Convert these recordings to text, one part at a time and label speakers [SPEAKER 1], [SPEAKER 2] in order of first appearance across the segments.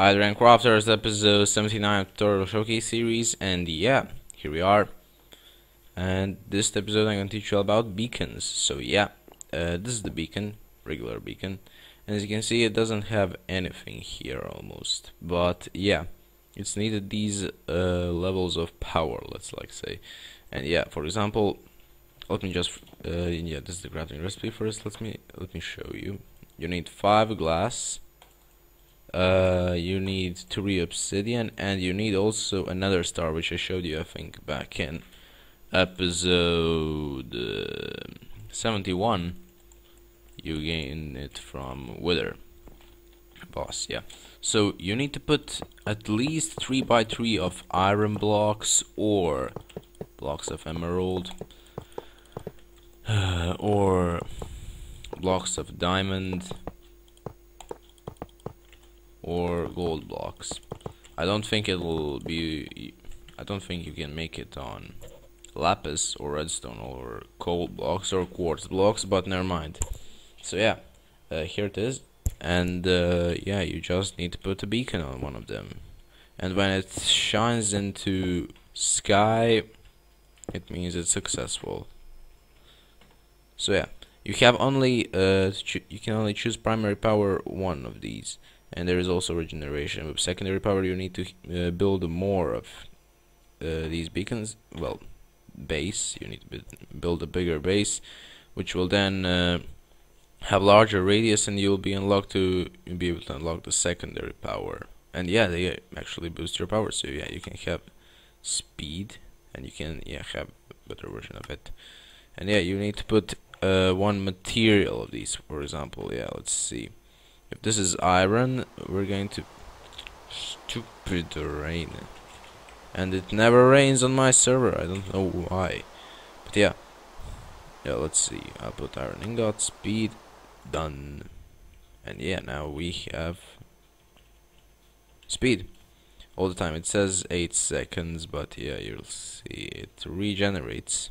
[SPEAKER 1] Hi, Rank Crafters, episode 79 of Tutorial Showcase series, and yeah, here we are. And this episode I'm to teach you about beacons. So yeah, uh, this is the beacon, regular beacon. And as you can see, it doesn't have anything here almost. But yeah, it's needed these uh, levels of power, let's like say. And yeah, for example, let me just, uh, yeah, this is the crafting recipe first. Let me, let me show you. You need five glass uh, you need three obsidian and you need also a nether star which I showed you I think back in episode uh, 71 you gain it from wither. Boss yeah. So you need to put at least 3 by 3 of iron blocks or blocks of emerald uh, or blocks of diamond or gold blocks. I don't think it'll be. I don't think you can make it on lapis or redstone or coal blocks or quartz blocks, but never mind. So yeah, uh, here it is, and uh, yeah, you just need to put a beacon on one of them, and when it shines into sky, it means it's successful. So yeah, you have only uh, you can only choose primary power one of these and there is also regeneration. With secondary power, you need to uh, build more of uh, these beacons. Well, base. You need to build a bigger base, which will then uh, have larger radius, and you'll be unlocked to be able to unlock the secondary power. And yeah, they actually boost your power. So yeah, you can have speed, and you can yeah have a better version of it. And yeah, you need to put uh, one material of these. For example, yeah, let's see. If this is iron, we're going to... Stupid rain. And it never rains on my server, I don't know why. But yeah. Yeah, let's see. I'll put iron ingot, speed, done. And yeah, now we have... Speed. All the time. It says 8 seconds, but yeah, you'll see it regenerates.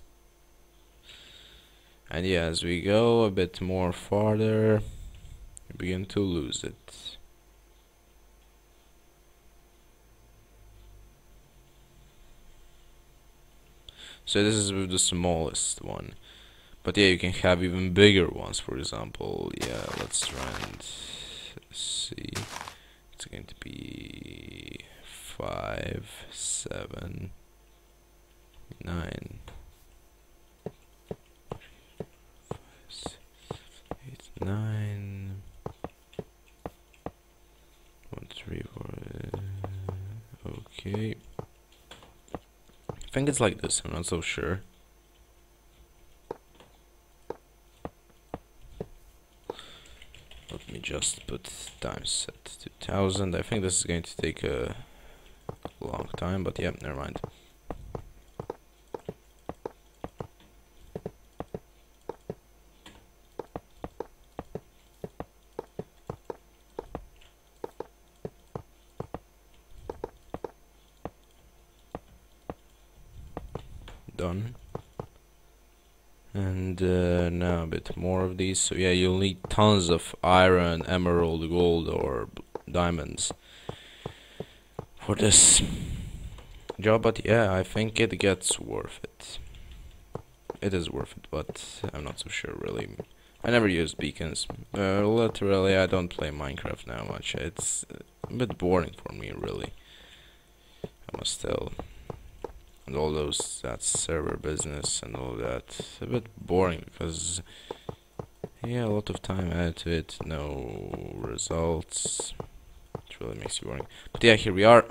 [SPEAKER 1] And yeah, as we go a bit more farther begin to lose it. So this is the smallest one. But yeah, you can have even bigger ones, for example. Yeah, let's try and see. It's going to be five, seven, nine, eight, nine. Okay. I think it's like this, I'm not so sure. Let me just put time set to 1000. I think this is going to take a long time, but yeah, never mind. Done. And uh, now a bit more of these. So yeah you'll need tons of iron emerald gold or diamonds for this job but yeah I think it gets worth it. It is worth it but I'm not so sure really. I never use beacons. Uh, literally I don't play Minecraft now much. It's a bit boring for me really I must tell and all those that server business and all that. A bit boring because yeah a lot of time added to it no results. It really makes you boring. But yeah here we are.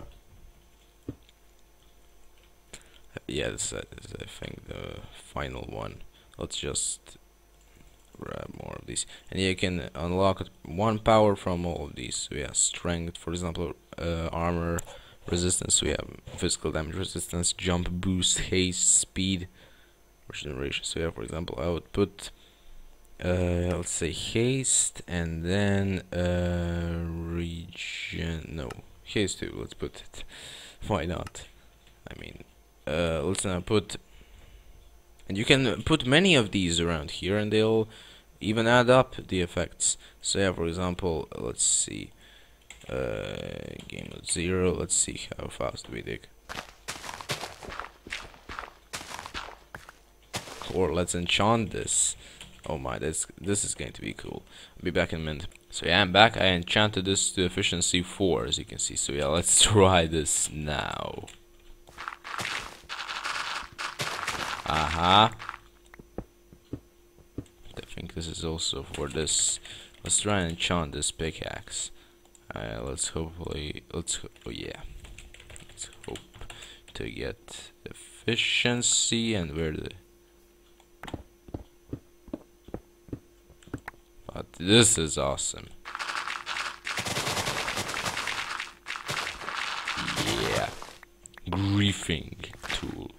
[SPEAKER 1] Yeah this is I think the final one. Let's just grab more of these. And you can unlock one power from all of these. So yeah strength for example uh, armor resistance. We have physical damage resistance jump boost haste speed regeneration so yeah for example I would put uh, let's say haste and then uh, regen no haste too let's put it. Why not? I mean uh, let's now put and you can put many of these around here and they'll even add up the effects. So yeah for example let's see uh, game mode zero. Let's see how fast we dig. Or let's enchant this. Oh my, this this is going to be cool. I'll be back in a minute. So yeah, I'm back. I enchanted this to efficiency 4, as you can see. So yeah, let's try this now. Aha. Uh -huh. I think this is also for this. Let's try and enchant this pickaxe. Uh, let's hopefully, let's, oh yeah. Let's hope to get efficiency and where the But this is awesome. Yeah. Griefing tool.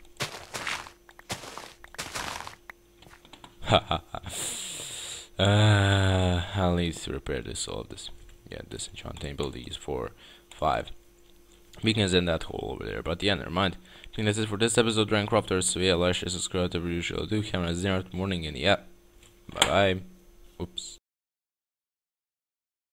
[SPEAKER 1] uh, I'll need to repair this, all of this. Yeah, this enchanting ability is for 5. Beacons in that hole over there, but yeah, never mind. I think that's it for this episode, Rankcrafters. So yeah, like, share, subscribe, whatever you usually do. Camera zero morning, and yeah, bye bye. Oops.